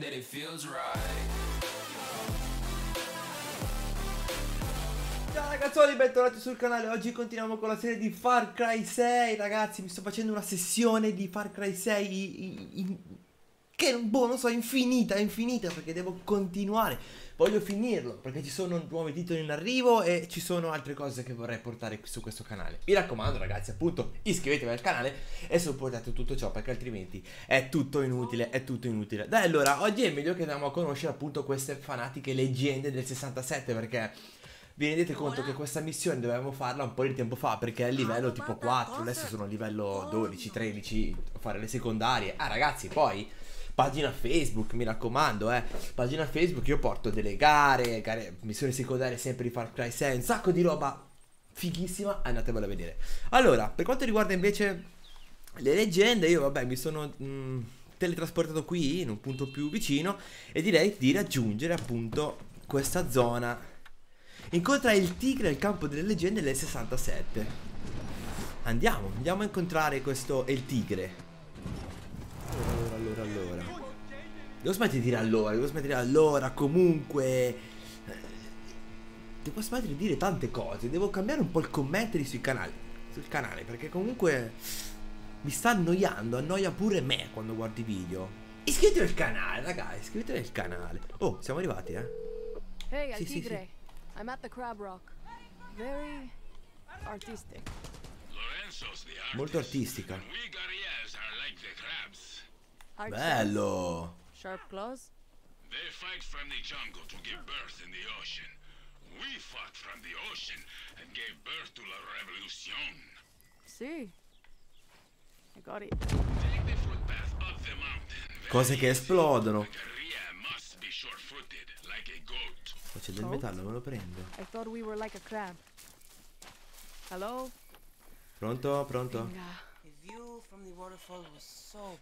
that it feels right. Ciao ragazzoli, bentornati sul canale. Oggi continuiamo con la serie di Far Cry 6. Ragazzi, mi sto facendo una sessione di Far Cry 6 in- in- che boh, non so, infinita, infinita perché devo continuare. Voglio finirlo perché ci sono nuovi titoli in arrivo e ci sono altre cose che vorrei portare su questo canale. Mi raccomando, ragazzi, appunto, iscrivetevi al canale e supportate tutto ciò perché altrimenti è tutto inutile, è tutto inutile. Dai, allora, oggi è meglio che andiamo a conoscere appunto queste fanatiche leggende del 67 perché vi rendete conto che questa missione dovevamo farla un po' di tempo fa perché è a livello tipo 4, adesso sono a livello 12, 13, fare le secondarie. Ah ragazzi, poi pagina Facebook, mi raccomando, eh. Pagina Facebook io porto delle gare, gare missioni secondarie sempre di Far Cry 6, un sacco di roba fighissima, andatevela a vedere. Allora, per quanto riguarda invece le leggende, io vabbè mi sono mh, teletrasportato qui in un punto più vicino e direi di raggiungere appunto questa zona Incontra il tigre al campo delle leggende del 67. Andiamo, andiamo a incontrare questo il tigre. Devo smettere di dire allora, devo smettere di dire allora, comunque. Eh, Devo smettere di dire tante cose, devo cambiare un po' il commentary sui canali. Sul canale, perché comunque mi sta annoiando, annoia pure me quando guardi i video. Iscrivetevi al canale, ragazzi, iscrivetevi al canale. Oh, siamo arrivati, eh. Hey, Sì, sì, Tigre. I'm at the Crab Rock. Very artistic. Molto artistica. Bello. Sharp claws. They fight from the jungle to give birth in the ocean. We fought from the ocean and gave birth to la revolution. See? I got it. Take the footpath up the mountain. Cose che esplodono. A guerrilla must be sure-footed, like a goat. Oh, c'è del metallo, me lo prendo. I thought we were like a crab. Hello? Pronto? Pronto? Binga.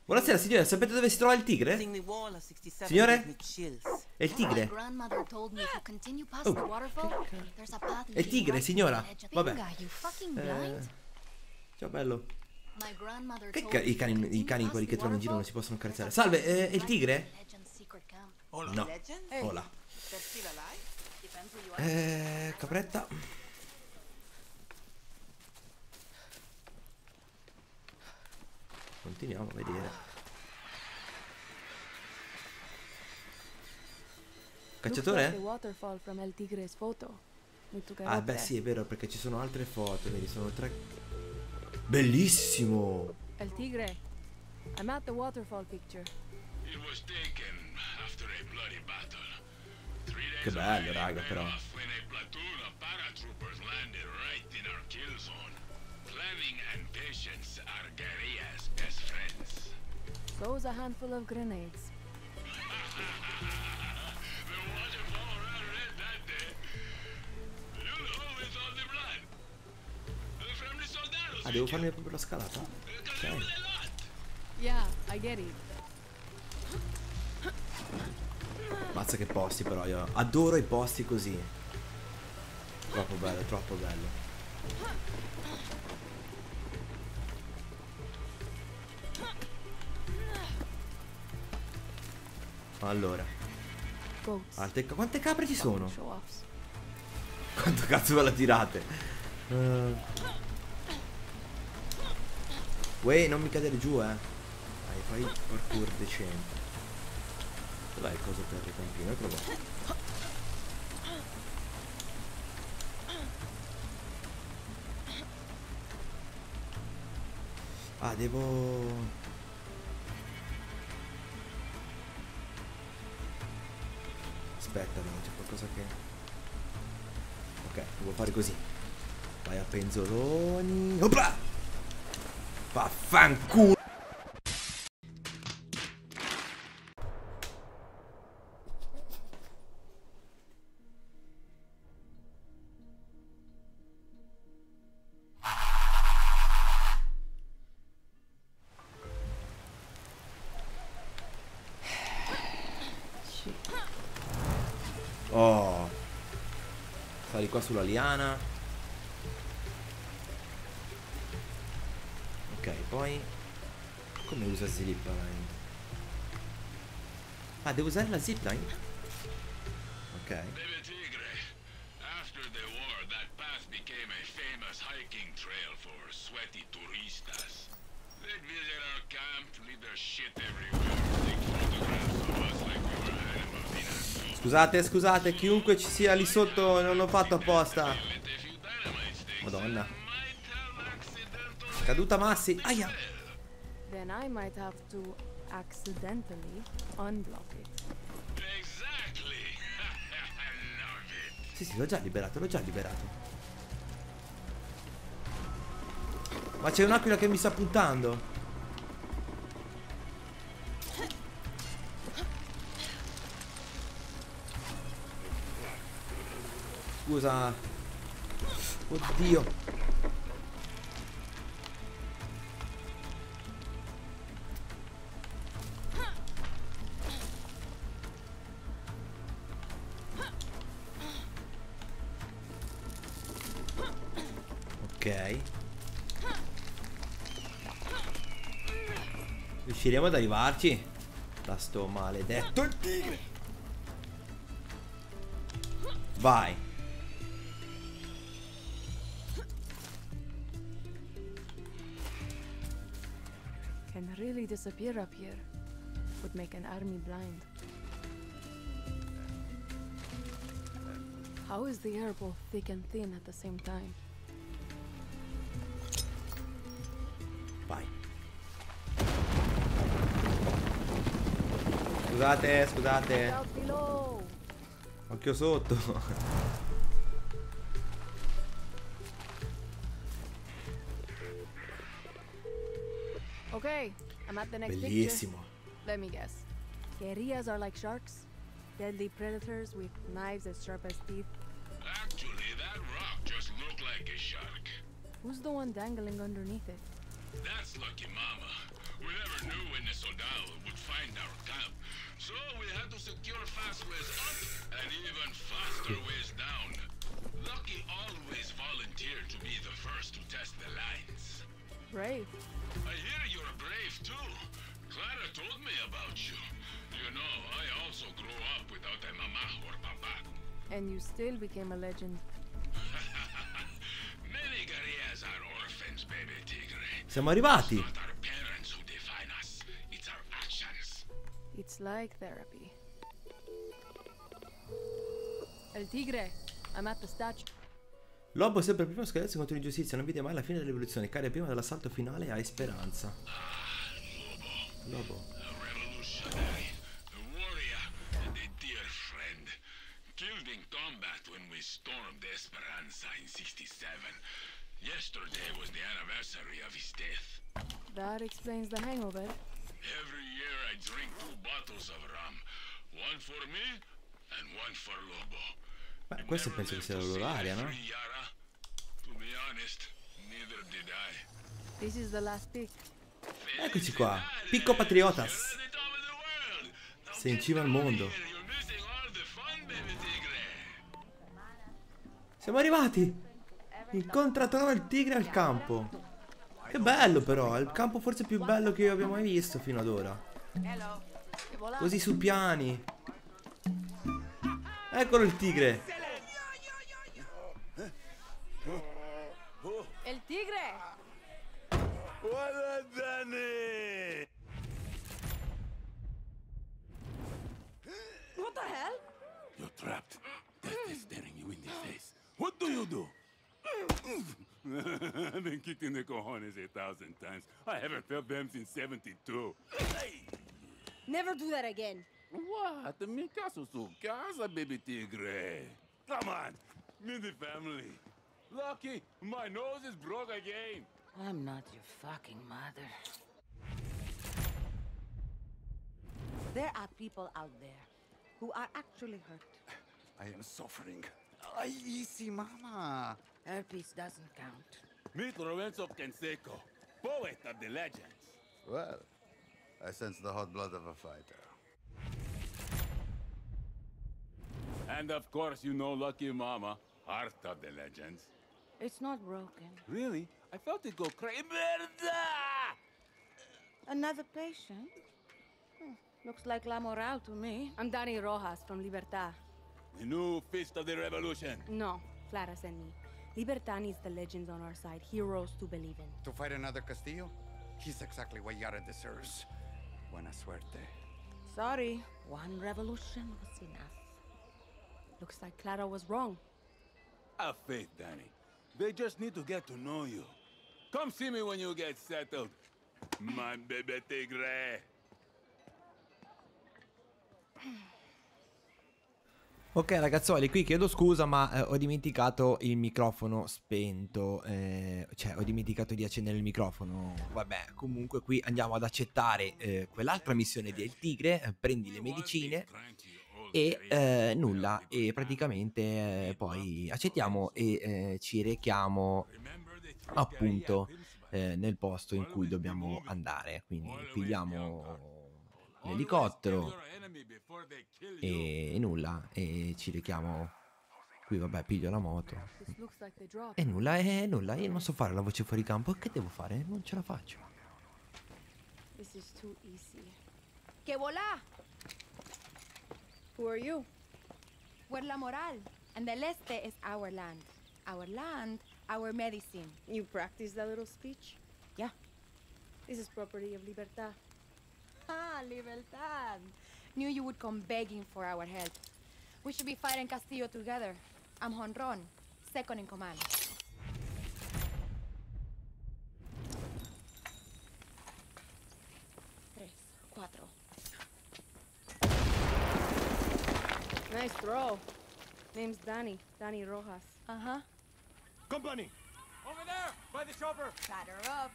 Buonasera signore, sapete dove si trova il tigre? Seeing the wall of 67 Signore? È il tigre? Oh. È il tigre, signora. Vabbè. Eh, ciao bello. Che ca- i cani, i cani quelli che trovano in giro non si possono a Salve, eh, è il tigre? No. Hola. Eh, capretta. Continuiamo a vedere. Cacciatore? Ah beh sì è vero perché ci sono altre foto, vedi sono tre... Bellissimo! El Tigre. I'm at the waterfall picture. It was taken after a bloody battle. Three days Che bello, raga, però. The blood. From the soldados. Ah devo farmi proprio la scalata? Ok. a. Yeah, I get it. Mazza che posti però io adoro i posti così. Troppo bello, troppo bello. Allora, ca- quante capre ci sono? Quanto cazzo ve la tirate? Uh. Uè, non mi cadere giù, eh. Dai, fai parkour decente. Dov'è il coso per il campino? Eccolo qua. Ah, devo... Aspetta, no, c'è qualcosa che... Ok, devo fare così. Vai a penzoloni. Opla! Vaffanculo! Qua sulla liana. Ok, poi... Come usa Slip? Ah, devo usare la zipline? Ok. They'd visit our camp, leave their shit everywhere, take photographs of us like we were animals in a zoo. Scusate, scusate, chiunque ci sia lì sotto non l'ho fatto apposta. Madonna. Caduta Massi. Aia. Then I might have to accidentally unblock it. Exactly. Sì, sì, l'ho già liberato, l'ho già liberato. Ma c'è un'aquila che mi sta puntando. Scusa. Oddio. Ok. Riusciremo ad arrivarci? Da sto maledetto tigre. Vai. Can really disappear up here. Would make an army blind. How is the air both thick and thin at the same time? Vai. Scusate, scusate. Occhio sotto. Okay, I'm at the next picture. Let me guess. Guerrillas are like sharks? Deadly predators with knives as sharp as teeth? Actually, that rock just looked like a shark. Who's the one dangling underneath it? That's lucky, Mama. We never knew when the soldado would find our camp. So we had to secure fast ways up and even faster ways down. Lucky always volunteered to be the first to test the lines. Brave. I hear you're brave too. Clara told me about you. You know, I also grew up without a mama or papa. And you still became a legend. Many guerrillas are orphans, baby tigre. Siamo arrivati. Not our parents who define us. It's our actions. It's like therapy. El Tigre, I'm at the statue. Lobo è sempre il primo a scagliarsi contro l'ingiustizia, non vede mai la fine dell'evoluzione, cade prima dell'assalto finale e hai speranza. Lobo. Killed in combat when we stormed Esperanza in 67. Yesterday was the anniversary of his death. That explains the hangover. Every year I drink two bottles of rum. One for me and one for Lobo. Beh, questo penso che sia la loro area, no? Free Yara? To be honest, neither did I. This is the last pick. Eccoci qua. Picco Patriotas. Sei in cima al mondo. Siamo arrivati. Incontra il tigre al campo. Che bello però, è il campo forse più bello che io abbia mai visto fino ad ora. Così su piani. Eccolo il tigre. El Tigre! What done? What the hell? You're trapped. Death is staring you in the face. What do you do? I've been kicked in the cojones a thousand times. I haven't felt them since 72. Never do that again. What? Mi caso su casa, baby tigre. Come on, meet the family. Lucky, my nose is broke again. I'm not your fucking mother. There are people out there who are actually hurt. I am suffering. Ay, easy, mama. Herpes doesn't count. Meet Lorenzo Canseco, poet of the legends. Well, I sense the hot blood of a fighter. And of course, you know Lucky Mama, heart of the legends. It's not broken. Really? I felt it go crazy. Merda! Another patient? Hmm, looks like La Moral to me. I'm Dani Rojas from Libertad. The new fist of the revolution. No, Clara sent me. Libertad needs the legends on our side, heroes to believe in. To fight another Castillo? He's exactly what Yara deserves. Buena suerte. Sorry. One revolution was enough. Looks like Clara was wrong. Have faith, Danny. They just need to get to know you. Come see me when you get settled. My baby tigre. Ok ragazzoli, qui chiedo scusa ma eh, ho dimenticato il microfono spento, eh, cioè ho dimenticato di accendere il microfono, vabbè comunque qui andiamo ad accettare eh, quell'altra missione del tigre, eh, prendi le medicine e eh, nulla. e praticamente eh, poi accettiamo e eh, ci rechiamo appunto eh, nel posto in cui dobbiamo andare, quindi pigliamo l'elicottero e, e nulla. E ci rechiamo. Qui vabbè piglio la moto. E nulla e nulla. Io non so fare la voce fuori campo. Che devo fare? Non ce la faccio. This is Who are you? We're la moral. And the este is our land. Our land, our medicine. You practice that little speech? Yeah. This is property of Libertad. Ah, libertad. Knew you would come begging for our help. We should be fighting Castillo together. I'm Honron, second in command. Nice throw. Name's Danny. Danny Rojas. Uh-huh. Company! Over there! By the chopper! Batter up.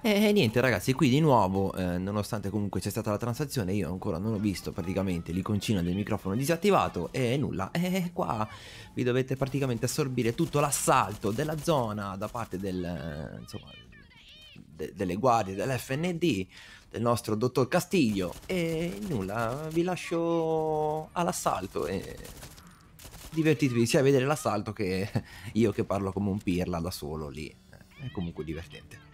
E niente ragazzi, qui di nuovo, eh, nonostante comunque c'è stata la transazione, io ancora non ho visto praticamente l'iconcina del microfono disattivato e nulla. E qua vi dovete praticamente assorbire tutto l'assalto della zona da parte del, eh, insomma, de- delle guardie dell'FND, del nostro dottor Castiglio e nulla, vi lascio all'assalto e divertitevi sia a vedere l'assalto che io che parlo come un pirla da solo lì. È comunque divertente.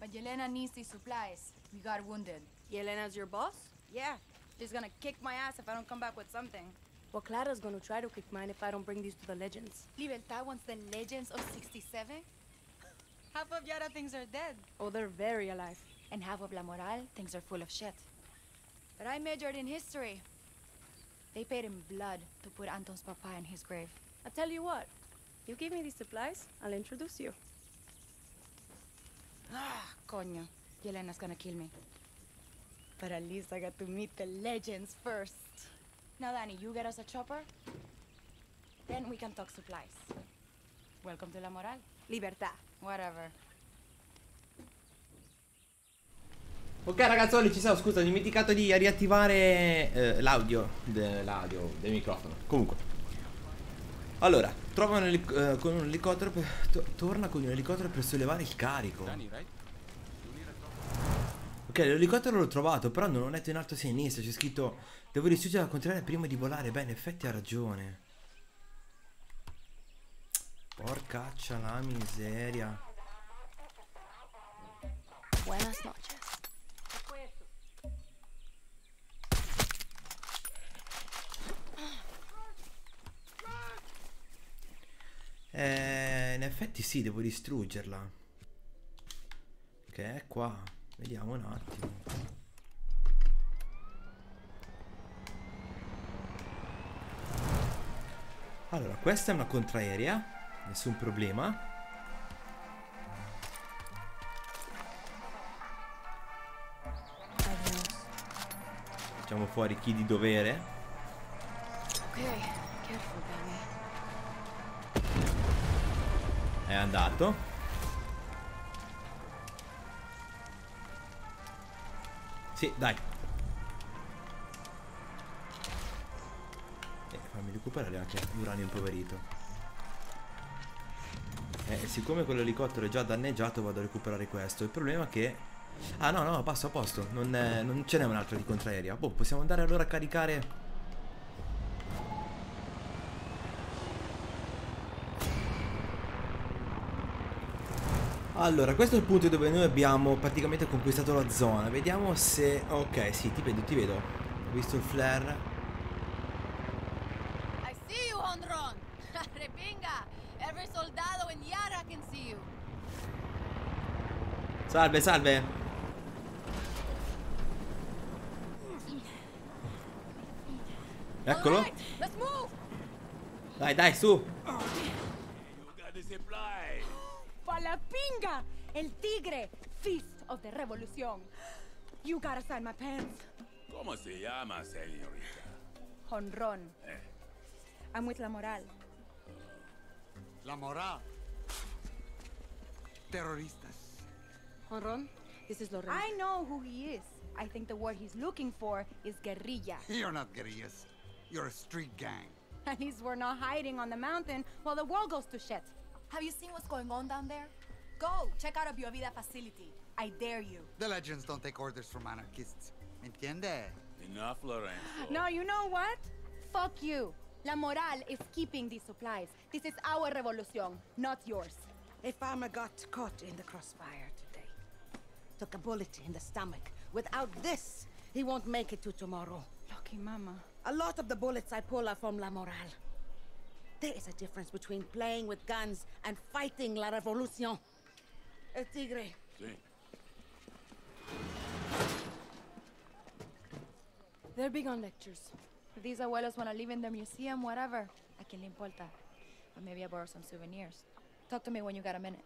But Yelena needs these supplies. We got wounded. Yelena's your boss? Yeah, she's gonna kick my ass if I don't come back with something. Well, Clara's gonna try to kick mine if I don't bring these to the legends. Libertad wants the legends of 67? Half of Yara thinks are dead, Oh, they're very alive. and half of La Moral thinks they're full of shit. But I majored in history. They paid in blood to put Anton's papa in his grave. I tell you what, you give me these supplies, I'll introduce you. Ah, coño. Yelena's gonna kill me. But at least I got to meet the legends first. Now, Danny, you get us a chopper. Then we can talk supplies. Welcome to La Moral. Libertà. Whatever. Ok ragazzoli ci siamo, scusa, ho dimenticato di riattivare eh, l'audio, de- l'audio del microfono. Comunque. Allora, trova un elic- eh, con un elicottero per, to- torna con un elicottero per sollevare il carico. Ok, l'elicottero l'ho trovato, però non ho letto in alto a sinistra, c'è scritto devo distruggere la contraria prima di volare. Beh, in effetti ha ragione. Porcaccia la miseria. Buenas noches. Eh, in effetti sì, devo distruggerla. Che è qua. Vediamo un attimo. Allora, questa è una contraerea. Nessun problema. Facciamo fuori chi di dovere. Okay, careful, Danny. È andato. Sì, dai. E fammi recuperare anche l'uranio impoverito. Eh, siccome quell'elicottero è già danneggiato vado a recuperare questo. Il problema è che... Ah no, no, passo a posto. Non, è- non ce n'è un'altra di contraerea. Boh, possiamo andare allora a caricare... Allora, questo è il punto dove noi abbiamo praticamente conquistato la zona. Vediamo se... Ok, sì, ti vedo, ti vedo. Ho visto il flare. I see you, Honron. Repinga. Every soldado in Yara can see you. Salve, salve. Eccolo. Dai, dai, su. Palapinga. El tigre. Feast of the Revolution. You gotta sign my pants. ¿Cómo se llama, señorita? Honron. Eh. I'm with La Moral. La moral. Terroristas. Honron, this is Loren. I know who he is. I think the word he's looking for is guerrilla. You're not guerrillas. You're a street gang. At least we're not hiding on the mountain while the world goes to shit. Have you seen what's going on down there? Go, check out a Biovida facility. I dare you. The legends don't take orders from anarchists. ¿Entiende? Enough, Lorenzo. No, you know what? Fuck you. La Moral is keeping these supplies. This is our revolution, not yours. A farmer got caught in the crossfire today. Took a bullet in the stomach. Without this, he won't make it to tomorrow. Lucky mama. A lot of the bullets I pull are from La Moral. There is a difference between playing with guns and fighting La Revolution. El Tigre, Sí. They're big on lectures. If these abuelos want to live in their museum, whatever. A quien le importa. But maybe I borrow some souvenirs. Talk to me when you got a minute.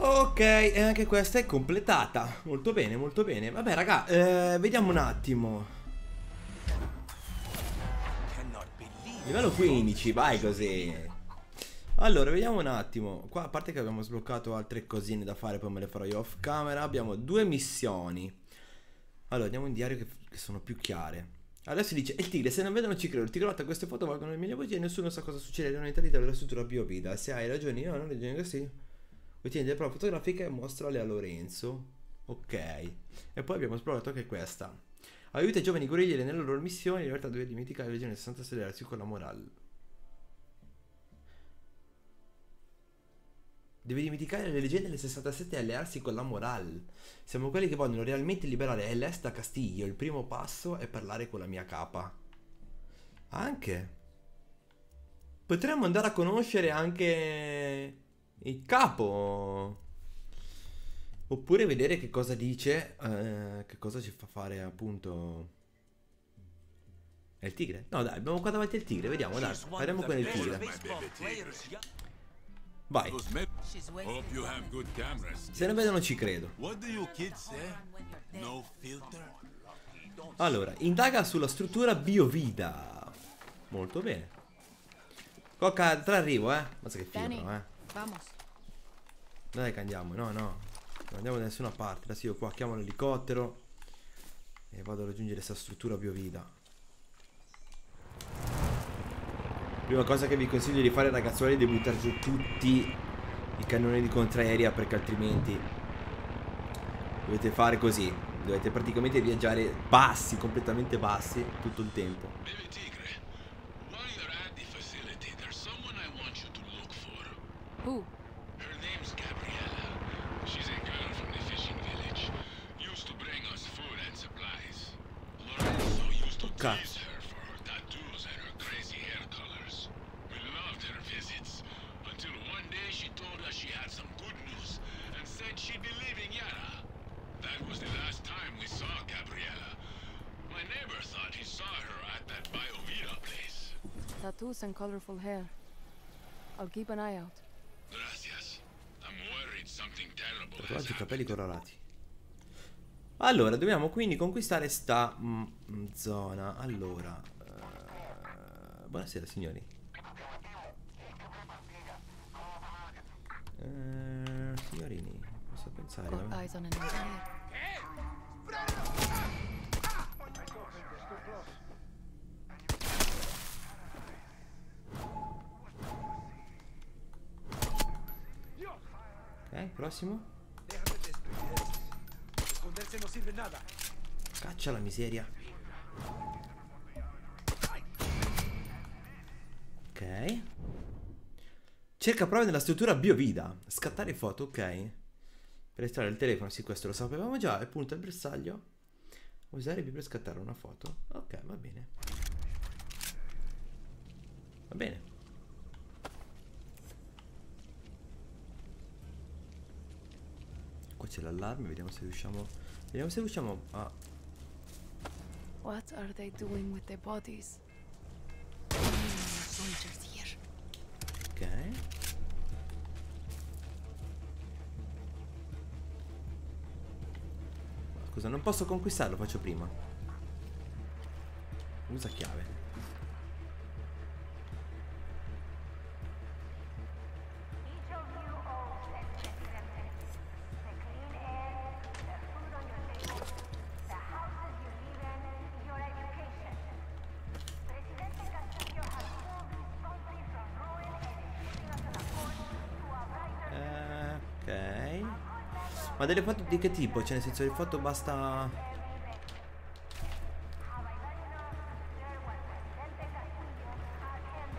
Ok, e anche questa è completata. Molto bene, molto bene. Vabbè, raga, eh, vediamo un attimo. Livello 15, vai così. Allora, vediamo un attimo. Qua, a parte che abbiamo sbloccato altre cosine da fare, poi me le farò io off camera. Abbiamo due missioni. Allora, andiamo in diario che, che sono più chiare. Adesso dice, il tigre, se non vedono ci credo. Il tigre queste foto valgono le mille voci e nessuno sa cosa succede all'unità della struttura biovida. Se hai ragioni, io non ho ragioni così. Ottieni le prove fotografiche e mostrale a Lorenzo. Ok. E poi abbiamo esplorato anche questa. Aiuta i giovani guerriglieri nelle loro missioni. In realtà deve dimenticare la legione 66 e allarsi con la morale. Deve dimenticare le leggende del 67 e allearsi con la morale. Siamo quelli che vogliono realmente liberare Celeste da Castiglio. Il primo passo è parlare con la mia capa. Anche. Potremmo andare a conoscere anche il capo. Oppure vedere che cosa dice, eh, che cosa ci fa fare appunto... È il tigre? No dai, abbiamo qua davanti il tigre, vediamo dai, faremo con il tigre. Vai, se ne vedono ci credo. Allora, indaga sulla struttura biovida. Molto bene. Cocca, tra arrivo, eh. Ma che filmano, eh. Vamos. Dai che andiamo, no, no. Non andiamo da nessuna parte. Adesso io qua chiamo l'elicottero e vado a raggiungere questa struttura biovida. Prima cosa che vi consiglio di fare ragazzuoli è di buttare giù tutti i cannoni di contraerea perché altrimenti dovete fare così. Dovete praticamente viaggiare bassi, completamente bassi tutto il tempo. Who? Her name's Gabriella. She's a girl from the fishing village. Used to bring us food and supplies. Lorenzo used to oh, Cazzo. tease her for her tattoos and her crazy hair colors. We loved her visits. Until one day she told us she had some good news and said she'd be leaving Yara. That was the last time we saw Gabriella. My neighbor thought he saw her at that Biovita place. Tattoos and colorful hair. I'll keep an eye out. Happened. capelli colorati. Allora, dobbiamo quindi conquistare sta mm, mm, zona. Allora, eh, buonasera signori. Eh, signorini, posso pensare? Ok, prossimo. Caccia la miseria. Ok. Cerca prove nella struttura biovida. Scattare foto, ok. Per estrarre il telefono, sì, questo lo sapevamo già. E punta il bersaglio. Usare B per scattare una foto. Ok, va bene. Va bene. Qua c'è l'allarme, vediamo se riusciamo. Vediamo se riusciamo a. What are they doing with their bodies? Soldiers here. Ok. Scusa, non posso conquistarlo, faccio prima. Usa chiave. Delle foto di che tipo? Cioè, nel senso, le foto basta.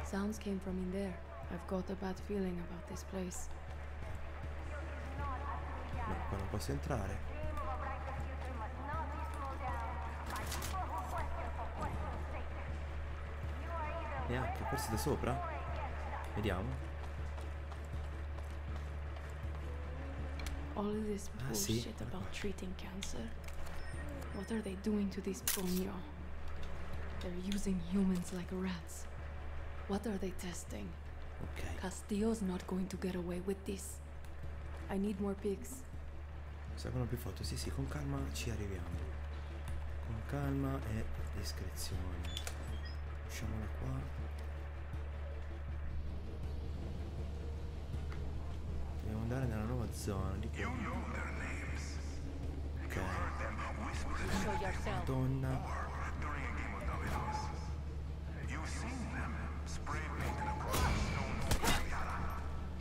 Sounds came from in there. I've got a bad feeling about this place. No, qua non posso entrare. Neanche, forse da sopra? Vediamo. All this Ah, bullshit about treating cancer. What are they doing to this Ponyo? They're using humans like rats. What are they testing? Ok. Castillo's not going to get away with this. I need more pigs. Servono più foto. Sì, sì, con calma ci arriviamo. Con calma e discrezione. Usciamo da qua. Dobbiamo andare nella zona di qua. Ok. Show yourself. Madonna.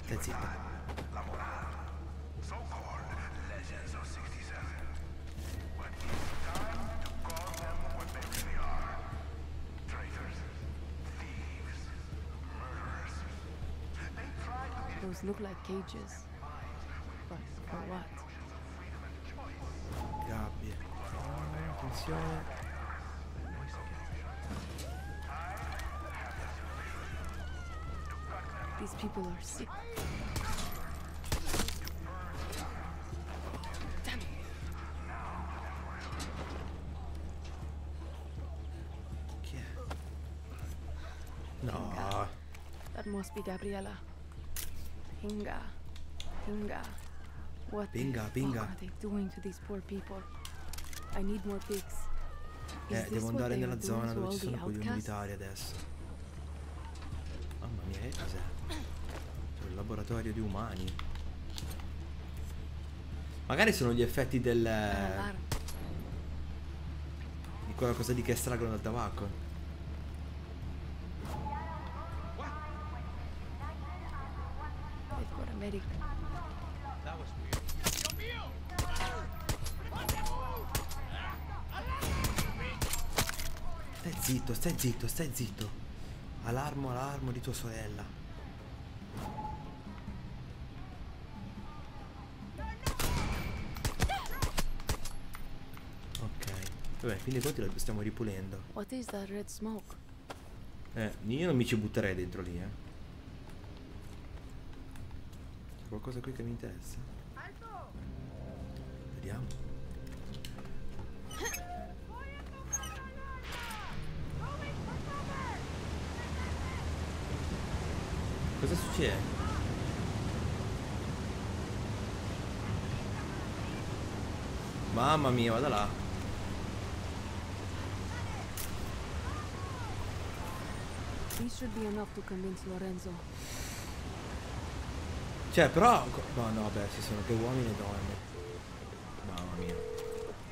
Stai zitta. Those look like cages. People are sick. No. That must be Gabriella. Pinga. Pinga. What Pinga, the fuck are they doing to these poor people? I need more pigs. Eh, devo andare nella zona to dove ci sono the quegli outcasts? militari adesso. Laboratorio di umani. Magari sono gli effetti del... Alarm. di quella cosa di che estraggono dal tabacco. Stai zitto, stai zitto, stai zitto. Allarmo, allarmo di tua sorella. Vabbè, fin dei conti lo stiamo ripulendo. What is that red smoke? Eh, io non mi ci butterei dentro lì, eh. C'è qualcosa qui che mi interessa? Vediamo. Cosa succede? Mamma mia, vada là. These should be enough to convince Lorenzo. Cioè, però... No, no, beh, ci sono che uomini e donne. Mamma mia.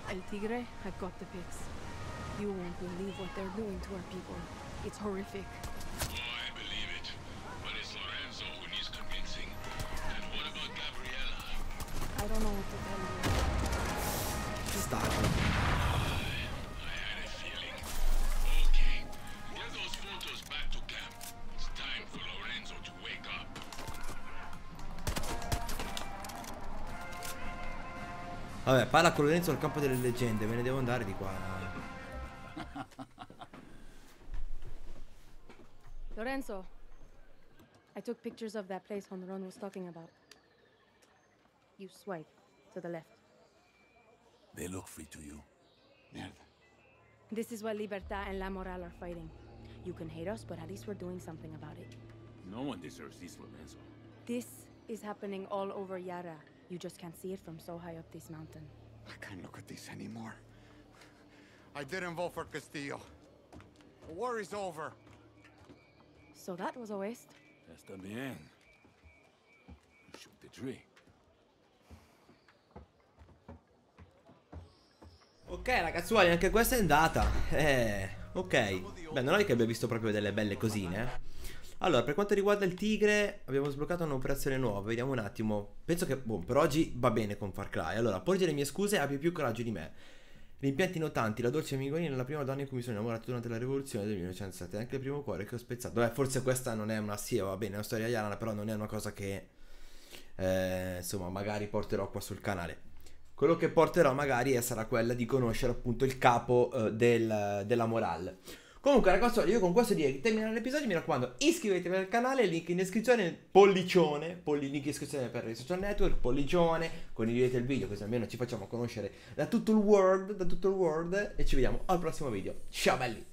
El Tigre, I got the pics. You won't believe what they're doing to our people. It's horrific. Oh, I believe it. But it's Lorenzo who needs convincing. And what about Gabriella? I don't know what Vabbè, parla con Lorenzo al campo delle leggende, me ne devo andare di qua. Lorenzo, I took pictures of that place Honron was talking about. You swipe to the left. They look free to you. Mierda. This is why Libertad and La Moral are fighting. You can hate us, but at least we're doing something about it. No one deserves this, Lorenzo. This is happening all over Yara. You just can't see it from so high up this mountain. I can't look at this anymore. I didn't vote for Castillo. The war is over. So that was a waste. Está bien. Shoot the tree. Ok ragazzuoli, anche questa è andata. Eh, ok. Beh, non è che abbia visto proprio delle belle cosine. Allora, per quanto riguarda il tigre, abbiamo sbloccato un'operazione nuova. Vediamo un attimo. Penso che, boh, per oggi va bene con Far Cry. Allora, porge le mie scuse, abbi più coraggio di me. Rimpianti notanti, la dolce Amigolina è la prima donna in cui mi sono innamorato durante la rivoluzione del 1907. Anche il primo cuore che ho spezzato. Beh, forse questa non è una, sì, va bene, è una storia iana, però non è una cosa che, eh, insomma, magari porterò qua sul canale. Quello che porterò magari sarà quella di conoscere appunto il capo eh, del- della morale. Comunque ragazzi, io con questo direi di terminare l'episodio, mi raccomando iscrivetevi al canale, link in descrizione, pollicione, polli- link in descrizione per i social network, pollicione, condividete il video così almeno ci facciamo conoscere da tutto il world, da tutto il world e ci vediamo al prossimo video. Ciao belli!